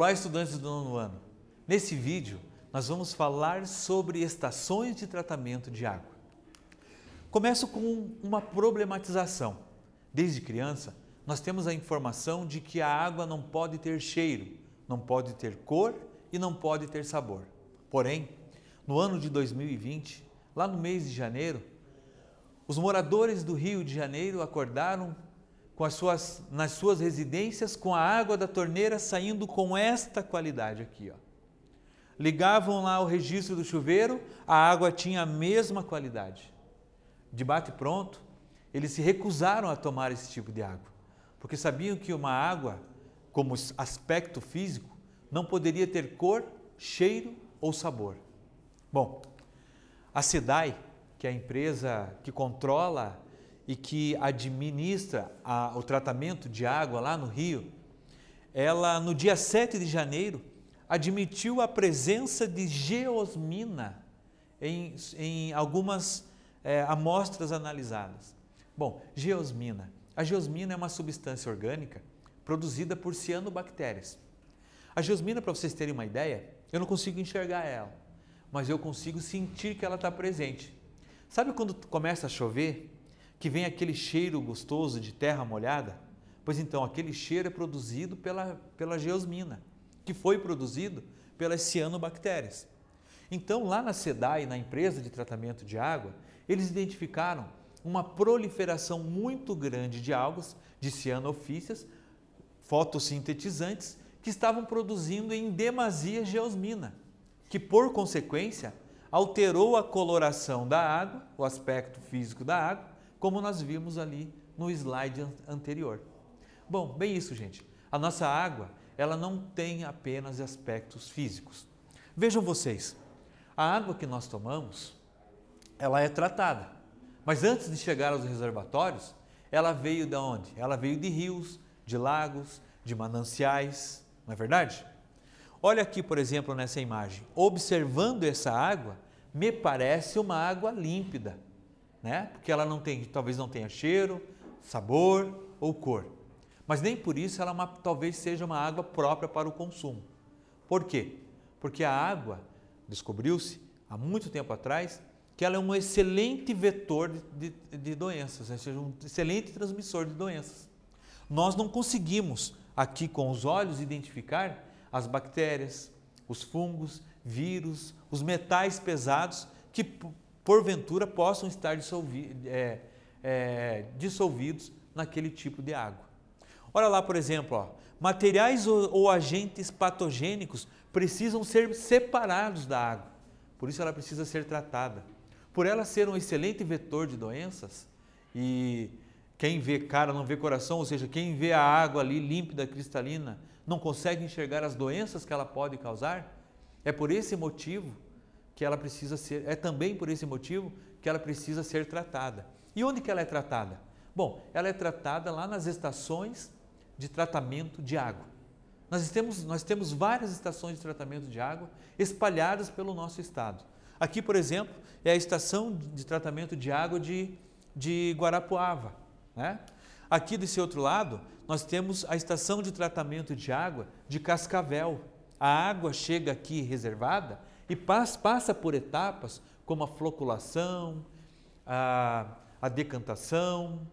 Olá, estudantes do nono ano. Nesse vídeo, nós vamos falar sobre estações de tratamento de água. Começo com uma problematização. Desde criança, nós temos a informação de que a água não pode ter cheiro, não pode ter cor e não pode ter sabor. Porém, no ano de 2020, lá no mês de janeiro, os moradores do Rio de Janeiro acordaram com as suas, nas suas residências com a água da torneira saindo com esta qualidade aqui. Ó. Ligavam lá o registro do chuveiro, a água tinha a mesma qualidade. De bate pronto, eles se recusaram a tomar esse tipo de água, porque sabiam que uma água, como aspecto físico, não poderia ter cor, cheiro ou sabor. Bom, a SEDAI, que é a empresa que controla e que administra a, o tratamento de água lá no Rio, ela no dia 7 de janeiro admitiu a presença de geosmina em, em algumas é, amostras analisadas. Bom, geosmina. A geosmina é uma substância orgânica produzida por cianobactérias. A geosmina, para vocês terem uma ideia, eu não consigo enxergar ela, mas eu consigo sentir que ela está presente. Sabe quando começa a chover que vem aquele cheiro gostoso de terra molhada? Pois então, aquele cheiro é produzido pela, pela geosmina, que foi produzido pelas cianobactérias. Então, lá na SEDAI, na empresa de tratamento de água, eles identificaram uma proliferação muito grande de algas, de cianofícias, fotossintetizantes, que estavam produzindo em demasia geosmina, que por consequência alterou a coloração da água, o aspecto físico da água, como nós vimos ali no slide anterior. Bom, bem isso, gente. A nossa água, ela não tem apenas aspectos físicos. Vejam vocês, a água que nós tomamos, ela é tratada. Mas antes de chegar aos reservatórios, ela veio de onde? Ela veio de rios, de lagos, de mananciais, não é verdade? Olha aqui, por exemplo, nessa imagem. Observando essa água, me parece uma água límpida né? Porque ela não tem, talvez não tenha cheiro, sabor ou cor. Mas nem por isso ela é uma, talvez seja uma água própria para o consumo. Por quê? Porque a água, descobriu-se há muito tempo atrás, que ela é um excelente vetor de, de, de doenças, ou seja, um excelente transmissor de doenças. Nós não conseguimos aqui com os olhos identificar as bactérias, os fungos, vírus, os metais pesados que porventura possam estar dissolvi é, é, dissolvidos naquele tipo de água. Olha lá, por exemplo, ó, materiais ou, ou agentes patogênicos precisam ser separados da água, por isso ela precisa ser tratada. Por ela ser um excelente vetor de doenças, e quem vê cara não vê coração, ou seja, quem vê a água ali límpida, cristalina, não consegue enxergar as doenças que ela pode causar, é por esse motivo que ela precisa ser, é também por esse motivo que ela precisa ser tratada. E onde que ela é tratada? Bom, ela é tratada lá nas estações de tratamento de água. Nós temos, nós temos várias estações de tratamento de água espalhadas pelo nosso estado. Aqui, por exemplo, é a estação de tratamento de água de, de Guarapuava. Né? Aqui desse outro lado, nós temos a estação de tratamento de água de Cascavel. A água chega aqui reservada e passa por etapas como a floculação, a, a decantação,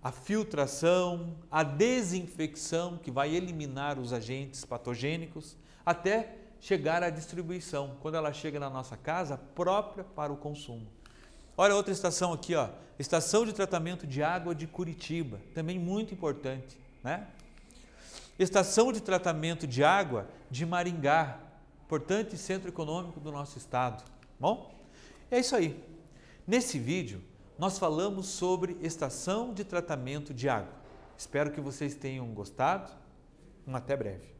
a filtração, a desinfecção, que vai eliminar os agentes patogênicos, até chegar à distribuição, quando ela chega na nossa casa, própria para o consumo. Olha outra estação aqui, ó, estação de tratamento de água de Curitiba, também muito importante, né? Estação de tratamento de água de Maringá, importante centro econômico do nosso estado. Bom, é isso aí. Nesse vídeo, nós falamos sobre estação de tratamento de água. Espero que vocês tenham gostado. Um até breve.